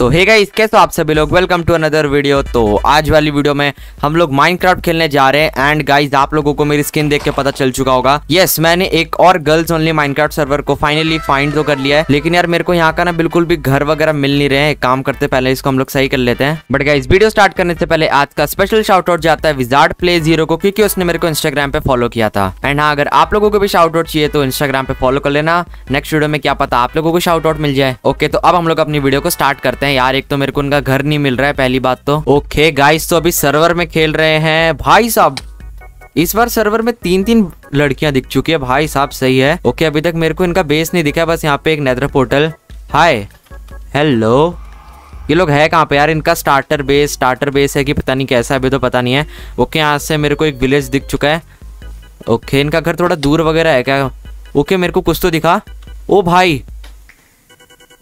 सो hey guys कैसे आप सभी लोग? वेलकम टू अनदर वीडियो तो आज वाली वीडियो में हम लोग माइनक्राफ्ट खेलने जा रहे हैं। एंड गाइस आप लोगों को मेरी स्किन देख के पता चल चुका होगा। यस yes, मैंने एक और गर्ल्स ओनली माइनक्राफ्ट सर्वर को फाइनली फाइंड तो कर लिया है। लेकिन यार मेरे को यहाँ का ना बिल्कुल भी घर वगैरह मिल नहीं रहे काम करते पहले इसको हम लोग सही कर लेते हैं। बट गाइस वीडियो स्टार्ट करने से पहले आज का स्पेशल शाउट आउट जाता है विजार्ड प्ले ज़ीरो को क्योंकि उसने मेरे को इंस्टाग्राम पे फॉलो किया था। एंड हाँ अगर आप लोगों को भी शाउट आउट चाहिए तो इंस्टाग्राम पे फॉलो कर लेना। नेक्स्ट वीडियो में क्या पता आप लोगों को शाउट आउट मिल जाए। ओके तो अब हम लोग अपनी वीडियो को स्टार्ट करते हैं। यार, एक तो मेरे को उनका घर नहीं मिल रहा है, पहली बात तो। ओके गाइस तो अभी सर्वर में खेल रहे हैं। भाई साहब, इस बार सर्वर में तीन तीन लड़कियाँ दिख चुकी है। भाई साहब, सही है। ओके अभी तक मेरे को इनका बेस नहीं दिखा, बस यहाँ पे एक नेदर पोर्टल हाय हेलो ये लोग है कहाँ पे यार? इनका स्टार्टर बेस स्टार्टर बेस है कि पता नहीं कैसा है, अभी तो पता नहीं है। ओके यहाँ से मेरे को एक विलेज दिख चुका है। ओके इनका घर थोड़ा दूर वगैरह है क्या? ओके मेरे को कुछ तो दिखा। ओ भाई।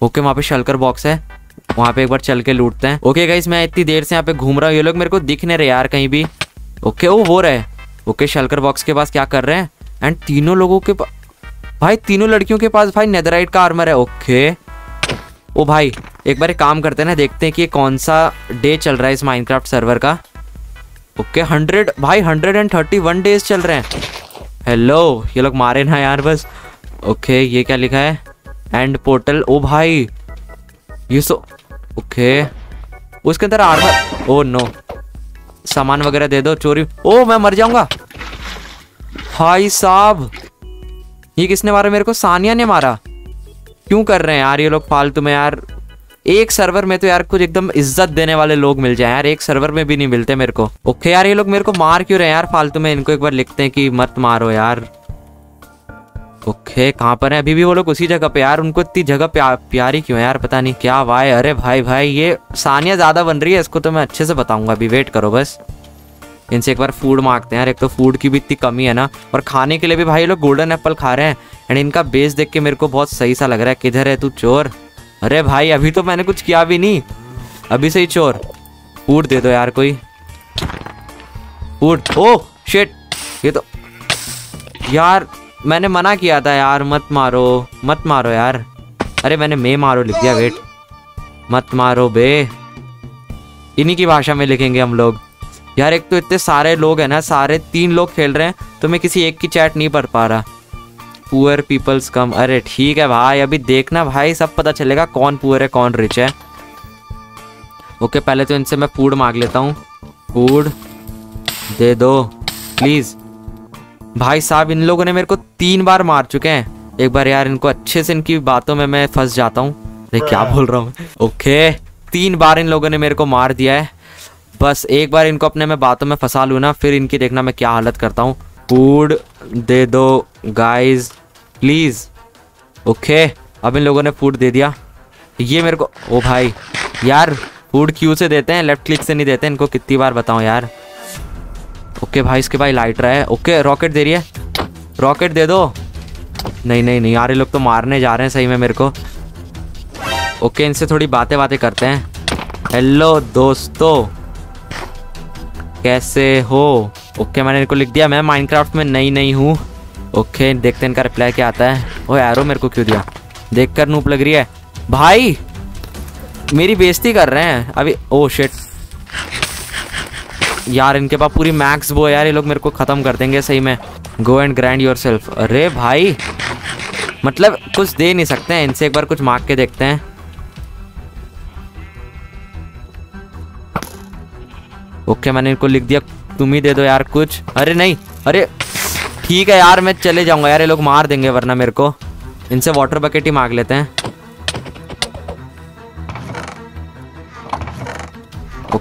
ओके वहाँ पे शलकर बॉक्स है। वहाँ पे एक बार चल के लूटते हैं। ओके गाइस मैं इतनी देर से यहाँ पे घूम रहा हूँ। ये लोग मेरे को दिख नहीं रहे यार कहीं भी। ओके ओ, वो रहे। ओके शलकर बॉक्स के पास क्या कर रहे हैं? एंड तीनों लोगों के भाई, तीनों लड़कियों के पास भाई नेदराइट का आर्मर है। ओके ओ, भाई, एक बार एक काम करते हैं ना, देखते हैं कि कौन सा डे चल रहा है इस माइनक्राफ्ट सर्वर का। ओके हंड्रेड भाई hundred and thirty one days चल रहे हैं। हेलो ये लोग मारे ना यार बस। ओके ये क्या लिखा है? एंड पोर्टल ओ, भाई। ये सो ओके। उसके अंदर आर्मर ओ नो सामान वगैरह दे दो, चोरी ओ मैं मर जाऊँगा। भाई साहब। ये किसने मारा? मेरे को सानिया ने मारा। क्यों कर रहे हैं यार ये लोग फालतू में यार? एक सर्वर में तो यार कुछ एकदम इज़्ज़त देने वाले लोग मिल जाए यार। एक सर्वर में भी नहीं मिलते मेरे को। ओके यार, ये लोग मेरे को मार क्यों रहे हैं यार? फालतू में इनको एक बार लिखते हैं कि मत मारो यार। ओके कहाँ पर है? अभी भी वो लोग उसी जगह पे यार उनको इतनी जगह प्या, प्यारी क्यों है यार पता नहीं क्या वाई अरे भाई भाई ये सानिया ज़्यादा बन रही है इसको तो मैं अच्छे से बताऊँगा अभी वेट करो बस। इनसे एक बार फ़ूड मांगते हैं यार एक तो फ़ूड की भी इतनी कमी है ना और खाने के लिए भी भाई लोग गोल्डन एप्पल खा रहे हैं एंड इनका बेस देख के मेरे को बहुत सही सा लग रहा है किधर है तू चोर? अरे भाई अभी तो मैंने कुछ किया भी नहीं। अभी से ही चोर। फ़ूड दे दो यार कोई। फ़ूड ओ शेट ये तो यार मैंने मना किया था यार, मत मारो मत मारो यार। अरे मैंने मे मारो लिख दिया वेट मत मारो बे। इन्हीं की भाषा में लिखेंगे हम लोग। यार एक तो इतने सारे लोग हैं ना, सारे तीन लोग खेल रहे हैं तो मैं किसी एक की चैट नहीं पढ़ पा रहा। पुअर पीपल्स कम अरे ठीक है भाई, अभी देखना भाई, सब पता चलेगा कौन पुअर है, कौन रिच है। ओके पहले तो इनसे मैं फ़ूड मांग लेता हूँ। फ़ूड दे दो प्लीज़ भाई साहब इन लोगों ने मेरे को तीन बार मार चुके हैं। एक बार यार इनको अच्छे से इनकी बातों में मैं फंस जाता हूँ। अरे क्या बोल रहा हूँ? ओके तीन बार इन लोगों ने मेरे को मार दिया है। बस एक बार इनको अपने में बातों में फंसा लूँ ना फिर इनकी देखना मैं क्या हालत करता हूँ। फ़ूड दे दो गाइज़ प्लीज़ ओके अब इन लोगों ने फ़ूड दे दिया। ये मेरे को ओ भाई यार फ़ूड क्यू से देते हैं? लेफ़्ट क्लिक से नहीं देते? इनको कितनी बार बताऊँ यार? ओके भाई, इसके भाई लाइट रहा है। ओके रॉकेट दे रही है। रॉकेट दे दो। नहीं नहीं नहीं यार, ये लोग तो मारने जा रहे हैं सही में मेरे को। ओके, इनसे थोड़ी बातें बातें करते हैं। हेलो दोस्तों, कैसे हो? ओके, मैंने इनको लिख दिया। मैं माइनक्राफ्ट में नई नहीं हूँ। ओके, देखते हैं इनका रिप्लाई क्या आता है। ओ यारो मेरे को क्यों दिया? देख कर नूप लग रही है। भाई, मेरी बेइज्जती कर रहे हैं। अभी ओ शिट यार, इनके पास पूरी मैक्स वो यार, ये लोग मेरे को ख़त्म कर देंगे, सही में। Go and grand yourself अरे भाई मतलब कुछ दे नहीं सकते हैं, इनसे एक बार कुछ मांग के देखते हैं। ओके मैंने इनको लिख दिया, तुम ही दे दो यार कुछ। अरे नहीं, अरे ठीक है यार, मैं चले जाऊँगा यार, ये लोग मार देंगे, वरना मेरे को। इनसे वाटर बकेट ही मांग लेते हैं।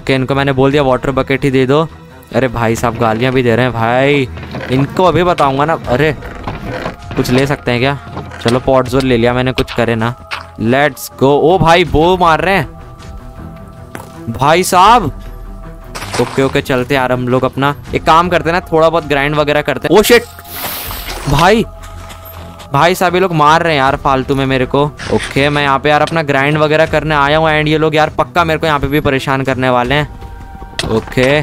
ओके, इनको मैंने बोल दिया वाटर बकेट ही दे दो। अरे भाई साहब, गालियाँ भी दे रहे हैं, भाई। इनको अभी बताऊँगा ना, अरे, कुछ ले सकते हैं क्या? चलो पॉट ज़ोर ले लिया मैंने, कुछ करे ना। लेट्स गो ओ भाई बो मार रहे हैं। भाई साहब। ओके ओके, चलते यार हम लोग अपना। एक काम करते हैं ना, थोड़ा बहुत ग्राइंड वगैरह करते हैं। ओ शिट भाई भाई साहब, ये लोग मार रहे हैं यार फालतू में मेरे को। ओके, मैं यहाँ पे यार अपना ग्राइंड वगैरह करने आया हूँ एंड ये लोग यार पक्का मेरे को यहाँ पे भी परेशान करने वाले हैं। ओके,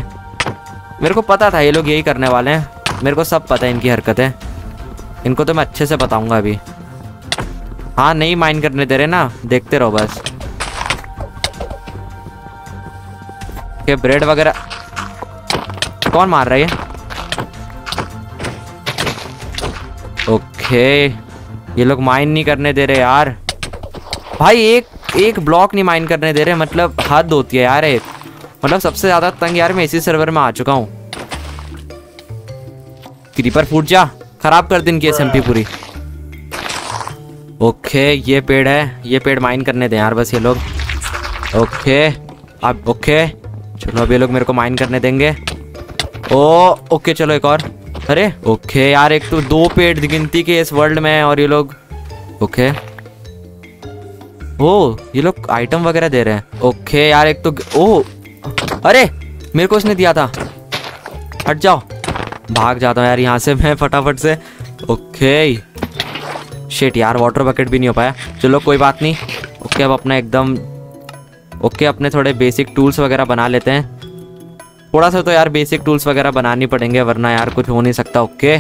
मेरे को पता था ये लोग यही करने वाले हैं। मेरे को सब पता है इनकी हरकतें। इनको तो मैं अच्छे से बताऊँगा अभी। हाँ नहीं माइंड करने दे रहे ना, देखते रहो बस। के ब्रेड वगैरह कौन मार रहा है ओके। ये लोग माइन नहीं करने दे रहे यार। भाई, एक एक ब्लॉक नहीं माइन करने दे रहे मतलब हद होती है यार एक मतलब सबसे ज़्यादा तंग यार मैं इसी सर्वर में आ चुका हूँ। क्रीपर फूट जा। खराब कर दिन की एसएमपी पूरी। ओके, ये पेड़ है। ये पेड़ माइन करने दें यार बस ये लोग। ओके, अब, ओके। चलो, अब ये लोग मेरे को माइन करने देंगे। ओ, ओके, चलो एक और। अरे। ओके यार, एक तो दो पेड़ गिनती के इस वर्ल्ड में और ये लोग ओके। ओ, ये लोग आइटम वगैरह दे रहे हैं। ओके यार, एक तो ओ। अरे, मेरे को इसने दिया था। हट जाओ। भाग जाता हूँ यार यहाँ से मैं फटाफट से। ओके। शेट यार वाटर बकेट भी नहीं हो पाया। चलो, कोई बात नहीं। ओके, अब अपना एकदम ओके, अपने थोड़े बेसिक टूल्स वगैरह बना लेते हैं। थोड़ा सा तो यार बेसिक टूल्स वगैरह बनानी पड़ेंगे, वरना यार कुछ हो नहीं सकता ओके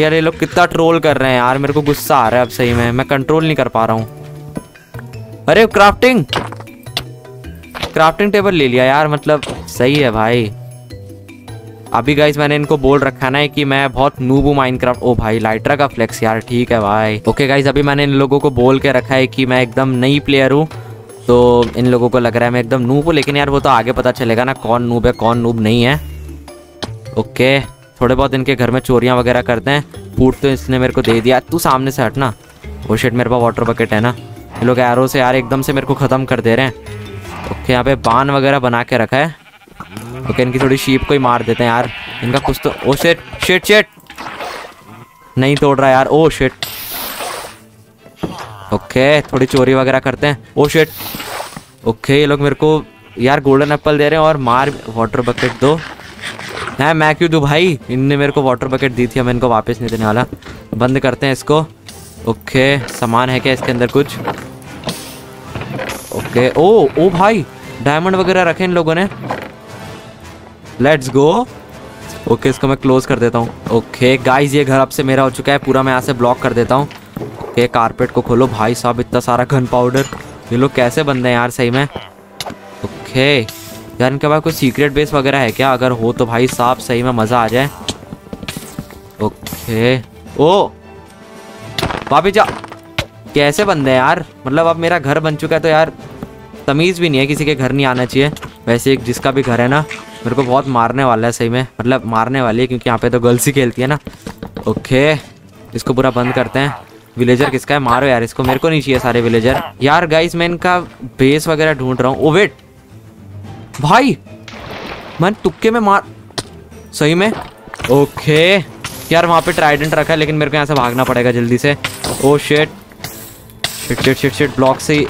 यार ये लोग कितना ट्रोल कर रहे हैं यार, मेरे को गुस्सा आ रहा है अब सही में, मैं कंट्रोल नहीं कर पा रहा हूँ। अरे क्राफ्टिंग क्राफ्टिंग टेबल ले लिया यार मतलब सही है भाई। अभी गाइज़ मैंने इनको बोल रखा ना है कि मैं बहुत नूब नूबू माइनक्राफ्ट ओ भाई लाइट्रा का फ्लेक्स यार, ठीक है भाई। ओके गाइज़ अभी मैंने इन लोगों को बोल के रखा है कि मैं एकदम नई प्लेयर हूँ। तो इन लोगों को लग रहा है मैं एकदम नूब हूँ, लेकिन यार वो तो आगे पता चलेगा ना कौन नूब है, कौन नूब नहीं है। ओके थोड़े बहुत इनके घर में चोरियाँ वगैरह करते हैं। फ़ूड तो इसने मेरे को दे दिया। तू सामने से हटना वो शेट मेरे पास वाटर बकेट है ना। ये लोग एरो से यार एकदम से मेरे को ख़त्म कर दे रहे हैं। ओके यहाँ पे बान वगैरह बना के रखा है। ओके इनकी थोड़ी शीप को ही मार देते हैं यार। इनका कुछ तो ओ शेट शेट शेट नहीं तोड़ रहा यार। ओ शेट ओके थोड़ी चोरी वगैरह करते हैं। ओ शेट ओके ये लोग मेरे को, यार गोल्डन एप्पल दे रहे हैं और मार वाटर बकेट दो। है, मैं क्यों दूँ भाई? इनने मेरे को वाटर बकेट दी थी मैं इनको वापस नहीं देने वाला। बंद करते हैं इसको। ओके सामान है क्या इसके अंदर कुछ? ओके ओ ओ भाई डायमंड वगैरह रखे इन लोगों ने। लेट्स गो ओके इसको मैं क्लोज कर देता हूँ। ओके गाइस ये घर अब से मेरा हो चुका है, पूरा मैं यहाँ से ब्लॉक कर देता हूँ। ओके कारपेट को खोलो। भाई साहब, इतना सारा गन पाउडर ये लोग कैसे बंदे हैं यार, सही में? ओके यार, इनके पास कोई सीक्रेट बेस वगैरह है क्या? अगर हो तो भाई साहब, सही में मज़ा आ जाए। Okay oh! भाभी जा कैसे बंदे हैं यार? मतलब अब मेरा घर बन चुका है तो यार, तमीज़ भी नहीं है किसी के घर नहीं आना चाहिए। वैसे एक जिसका भी घर है ना, मेरे को बहुत मारने वाला है, सही में। मतलब मारने वाली है, क्योंकि यहाँ पे तो गर्ल्स ही खेलती है ना। ओके इसको पूरा बंद करते हैं। विलेजर किसका है? मारो यार, इसको मेरे को नहीं चाहिए सारे विलेजर यार गाइस मैं इनका बेस वगैरह ढूंढ रहा हूँ। ओ वेट भाई! मैं तुक्के में मार सही में? ओके यार, वहाँ पे ट्राइडेंट रखा है, लेकिन मेरे को यहाँ से भागना पड़ेगा जल्दी से। ओ shit shit shit shit shit block से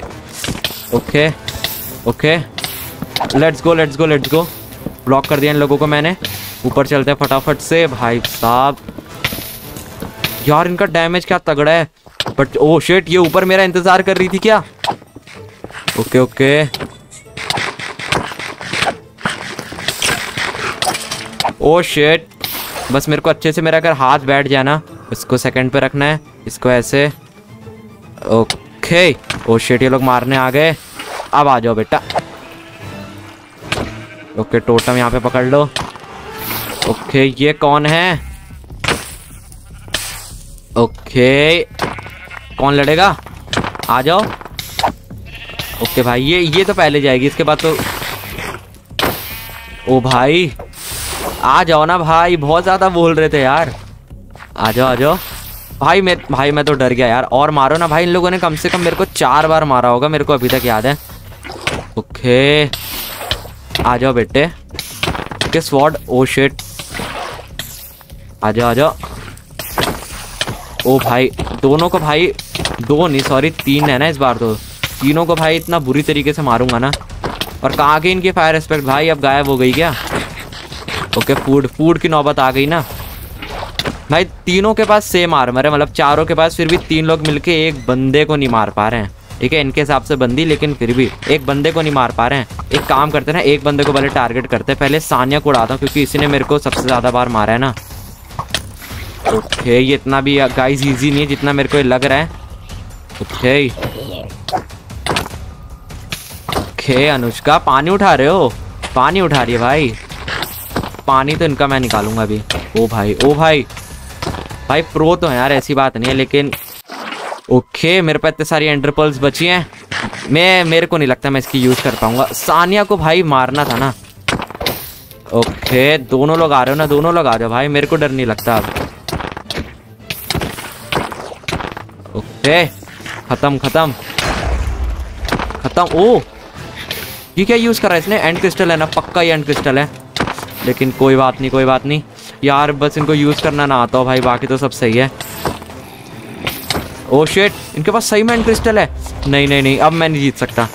okay okay let's go let's go let's go block कर दिया इन लोगों को मैंने। ऊपर चलते हैं फटाफट से। भाई साहब यार, इनका डैमेज क्या तगड़ा है? बट ओ शेट ये ऊपर मेरा इंतज़ार कर रही थी क्या? ओके ओके ओ शेट बस मेरे को अच्छे से मेरा अगर हाथ बैठ जाए ना, इसको सेकंड पे रखना है, इसको ऐसे. ओके ओ शेट ये लोग मारने आ गए. अब आ जाओ बेटा. ओके टोटम यहाँ पे पकड़ लो. ओके ये कौन है? ओके। कौन लड़ेगा? आ जाओ। ओके भाई, ये ये तो पहले जाएगी, इसके बाद तो ओ भाई, आ जाओ ना भाई, बहुत ज़्यादा बोल रहे थे यार। आ जाओ आ जाओ। भाई, मैं भाई, मैं तो डर गया यार। और मारो ना भाई, इन लोगों ने कम से कम मेरे को चार बार मारा होगा, मेरे को अभी तक याद है। ओके। आ जाओ बेटे। ओके स्वॉर्ड ओ शेट आ जाओ आ जाओ। ओ भाई, दोनों को भाई, दो नहीं सॉरी तीन है ना इस बार तो। तीनों को भाई इतना बुरी तरीके से मारूँगा ना। और कहाँ गई इनकी फायर रेस्पेक्ट भाई, अब गायब हो गई क्या? ओके फ़ूड फ़ूड की नौबत आ गई ना। भाई, तीनों के पास सेम आर्मर है मतलब चारों के पास फिर भी तीन लोग मिलके एक बंदे को नहीं मार पा रहे हैं। ठीक है, इनके हिसाब से बंदी, लेकिन फिर भी एक बंदे को नहीं मार पा रहे हैं। एक काम करते ना, एक बंदे को पहले टारगेट करते हैं। पहले सानिया को उड़ाता हूँ क्योंकि इसी ने मेरे को सबसे ज़्यादा बार मारा है ना। ओके ये इतना भी गाइस इजी नहीं है जितना मेरे को लग रहा है। ओके ओके अनुष्का, पानी उठा रहे हो? पानी उठा रही है भाई। पानी तो इनका मैं निकालूँगा अभी। ओ भाई ओ भाई। भाई प्रो तो है यार, ऐसी बात नहीं है, लेकिन ओके मेरे पास इतने सारी एंडरपल्स बची हैं। मैं, मेरे को नहीं लगता मैं इसकी यूज़ कर पाऊँगा। सानिया को भाई मारना था ना। ओके दोनों लोग आ रहे हो ना, दोनों लोग आ रहे हो भाई, मेरे को डर नहीं लगता अब। ओके खत्म खत्म खत्म ओ ये क्या यूज़ कर रहा है इसने एंड क्रिस्टल है ना पक्का ही एंड क्रिस्टल है लेकिन कोई बात नहीं कोई बात नहीं यार बस इनको यूज़ करना ना आता हो भाई बाकी तो सब सही है ओ शेट इनके पास सही में एंड क्रिस्टल है नहीं नहीं नहीं अब मैं नहीं जीत सकता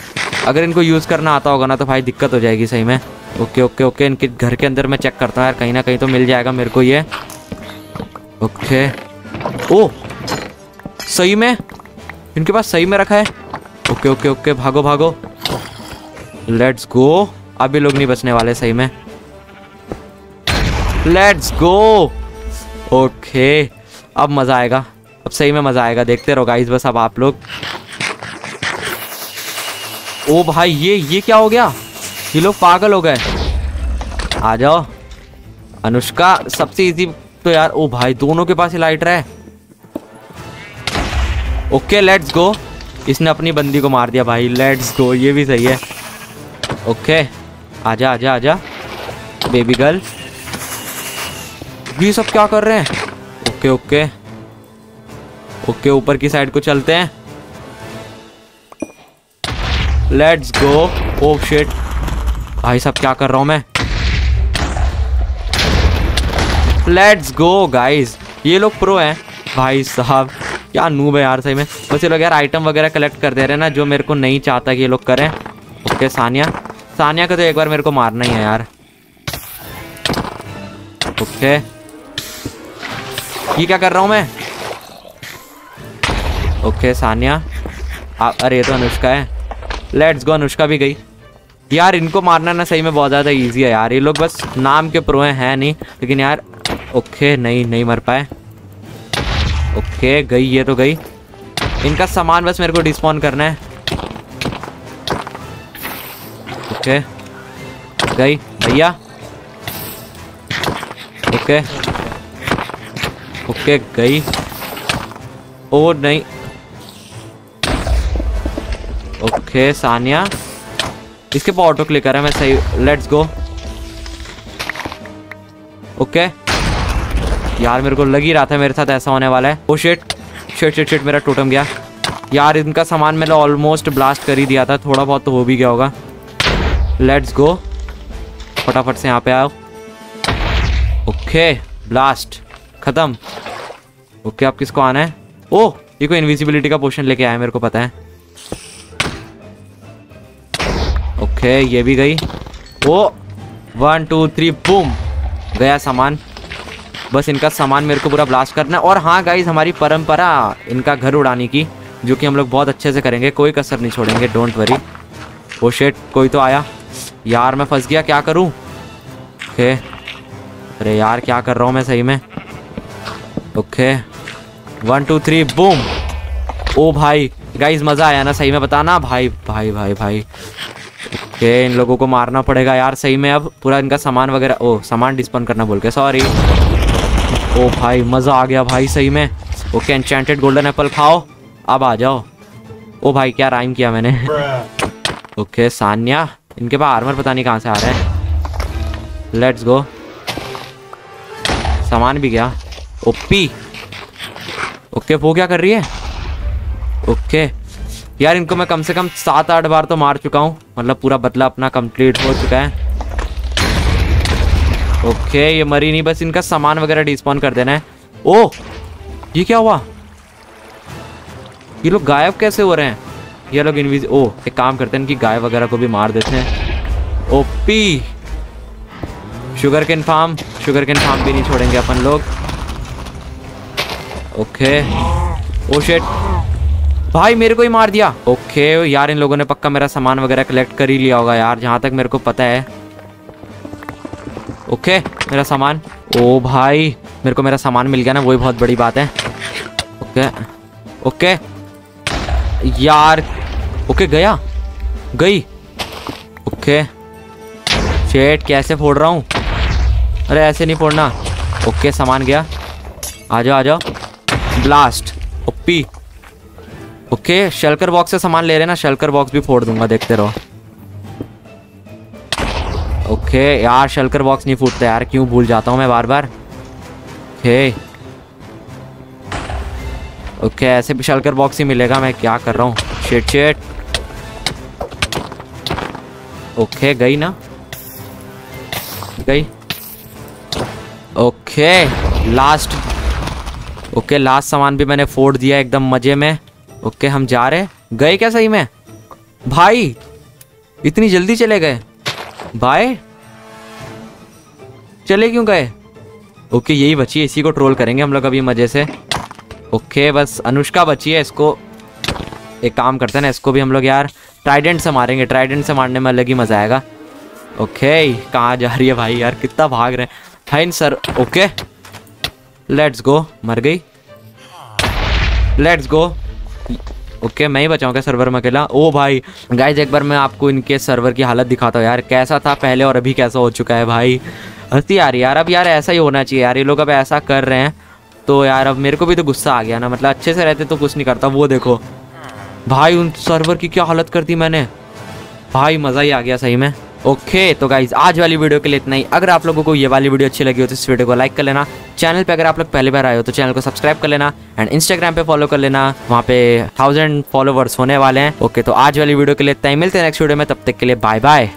अगर इनको यूज़ करना आता होगा ना तो भाई दिक्कत हो जाएगी सही में ओके ओके ओके इनके घर के अंदर मैं चेक करता हूँ यार कहीं ना कहीं तो मिल जाएगा मेरे को ये ओके ओ सही में? इनके पास सही में रखा है? ओके ओके ओके, भागो भागो। लेट्स गो अभी लोग नहीं बचने वाले सही में। लेट्स गो ओके, अब मज़ा आएगा। अब सही में मज़ा आएगा। देखते रहो गाइस बस अब आप लोग। ओ भाई, ये ये क्या हो गया? ये लोग पागल हो गए। आ जाओ। अनुष्का, सबसे इजी तो यार, ओ भाई, दोनों के पास ही लाइटर है। ओके लेट्स गो इसने अपनी बंदी को मार दिया भाई. लेट्स गो ये भी सही है. ओके आजा आजा आजा. बेबी गर्ल ये सब क्या कर रहे हैं? ओके ओके ओके ऊपर की साइड को चलते हैं. लेट्स गो ओ शिट भाई साहब क्या कर रहा हूँ मैं? लेट्स गो गाइस ये लोग प्रो हैं. भाई साहब. क्या नूब है यार सही में। बस ये लोग यार आइटम वगैरह कलेक्ट कर दे रहे हैं ना जो मेरे को नहीं चाहता कि ये लोग करें। ओके सानिया। सानिया को तो एक बार मेरे को मारना ही है यार। ओके। ये क्या कर रहा हूँ मैं? ओके सानिया। आ, अरे ये तो अनुष्का है। लेट्स गो अनुष्का भी गई। यार इनको मारना ना सही में बहुत ज़्यादा इजी है यार। ये लोग बस नाम के प्रो हैं है नहीं। लेकिन यार ओके नहीं नहीं मर पाए। ओके, गई, ये तो गई। इनका सामान बस मेरे को डिस्पॉन करना है। ओके, गई, भैया। ओके ओके, गई। ओ, नहीं। ओके, सानिया। इसके पर ऑटो क्लिकर है, मैं सही लेट्स गो ओके। यार, मेरे को लग ही रहा था मेरे साथ ऐसा होने वाला है। Oh shit shit shit shit मेरा टोटम गया। यार, इनका सामान मैंने ऑलमोस्ट ब्लास्ट कर ही दिया था, थोड़ा बहुत तो हो भी गया होगा। लेट्स गो फटाफट से यहाँ पे आओ। ओके ब्लास्ट खत्म। ओके अब किसको आना है? ओ ये कोई इनविजिबिलिटी का पोशन लेके आया मेरे को पता है। ओके ये भी गई। ओ वन टू थ्री बूम गया सामान। बस इनका सामान मेरे को पूरा ब्लास्ट करना है। और हाँ गाइज़ हमारी परंपरा इनका घर उड़ाने की, जो कि हम लोग बहुत अच्छे से करेंगे, कोई कसर नहीं छोड़ेंगे डोंट वरी ओ शेट कोई तो आया। यार, मैं फंस गया, क्या करूँ? ओके अरे यार, क्या कर रहा हूँ मैं सही में? Okay one two three boom oh भाई गाइज़ मज़ा आया ना सही में बताना? भाई भाई भाई भाई। ओके इन लोगों को मारना पड़ेगा यार सही में अब। पूरा इनका सामान वगैरह ओ सामान डिस्पन करना बोल के सॉरी ओ भाई, मज़ा आ गया भाई सही में। ओके एनचेंटेड गोल्डन एप्पल खाओ। अब आ जाओ। ओ भाई, क्या राइम किया मैंने? ओके सान्या, इनके पास आर्मर पता नहीं कहाँ से आ रहा है। लेट्स गो सामान भी गया। ओपी ओके वो क्या कर रही है? ओके यार, इनको मैं कम से कम सात आठ बार तो मार चुका हूँ। मतलब पूरा बदला अपना कंप्लीट हो चुका है। ओके, ये मरी नहीं, बस इनका सामान वगैरह डिस्पॉन कर देना है। ओ, ये क्या हुआ? ये लोग गायब कैसे हो रहे हैं? ये लोग इनविज ओ, एक काम करते हैं, इनकी गाय वगैरह को भी मार देते हैं। OP sugarcane farm sugarcane farm भी नहीं छोड़ेंगे अपन लोग। ओके, ओ शेट भाई मेरे को ही मार दिया। ओके, यार इन लोगों ने पक्का मेरा सामान वगैरह कलेक्ट कर ही लिया होगा यार, जहाँ तक मेरे को पता है। ओके, मेरा सामान। ओ भाई, मेरे को मेरा सामान मिल गया ना, वही बहुत बड़ी बात है। Okay okay. यार, ओके, गया? गई? ओके। शेट, कैसे फोड़ रहा हूँ? अरे, ऐसे नहीं फोड़ना। ओके, सामान गया। आ जाओ आ जाओ। Blast OP okay shulker box से सामान ले रहे ना शेल्कर बॉक्स भी फोड़ दूँगा, देखते रहो। ओके, यार, शलकर बॉक्स नहीं फूटता यार, क्यों भूल जाता हूँ मैं बार बार ओके। ओके, ऐसे भी शलकर बॉक्स ही मिलेगा, मैं क्या कर रहा हूँ? शेट शेट ओके, गई ना? गई। ओके लास्ट ओके लास्ट सामान भी मैंने फोड़ दिया एकदम मज़े में। ओके, हम जा रहे गए क्या सही में? भाई, इतनी जल्दी चले गए? बाय। चले क्यों गए? ओके, यही बची है, इसी को ट्रोल करेंगे हम लोग अभी मज़े से। ओके, बस अनुष्का बची है, इसको एक काम करते हैं ना, इसको भी हम लोग यार ट्राइडेंट से मारेंगे ट्राइडेंट से मारने में अलग ही मज़ा आएगा। ओके, कहाँ जा रही है भाई यार, कितना भाग रहे हैं। Fine sir okay. Let's go मर गई। लेट्स गो ओके, मैं ही बचाऊँ क्या सर्वर में अकेला। ओ भाई गाइज़ एक बार मैं आपको इनके सर्वर की हालत दिखाता हूँ यार, कैसा था पहले और अभी कैसा हो चुका है भाई। हंसती यार यार, अब यार ऐसा ही होना चाहिए यार, ये लोग अब ऐसा कर रहे हैं। तो यार, अब मेरे को भी तो गुस्सा आ गया ना मतलब अच्छे से रहते तो कुछ नहीं करता, वो देखो। भाई, उन सर्वर की क्या हालत कर दी मैंने। भाई, मज़ा ही आ गया सही में। ओके तो गाइज़ आज वाली वीडियो के लिए इतना ही। अगर आप लोगों को ये वाली वीडियो अच्छी लगी हो तो इस वीडियो को लाइक कर लेना। चैनल पे अगर आप लोग पहली बार आए हो तो चैनल को सब्सक्राइब कर लेना एंड इंस्टाग्राम पे फॉलो कर लेना। वहाँ पे थाउज़ेंड फॉलोवर्स होने वाले हैं। ओके तो आज वाली वीडियो के लिए इतना ही। मिलते हैं नेक्स्ट वीडियो में, तब तक के लिए बाय बाय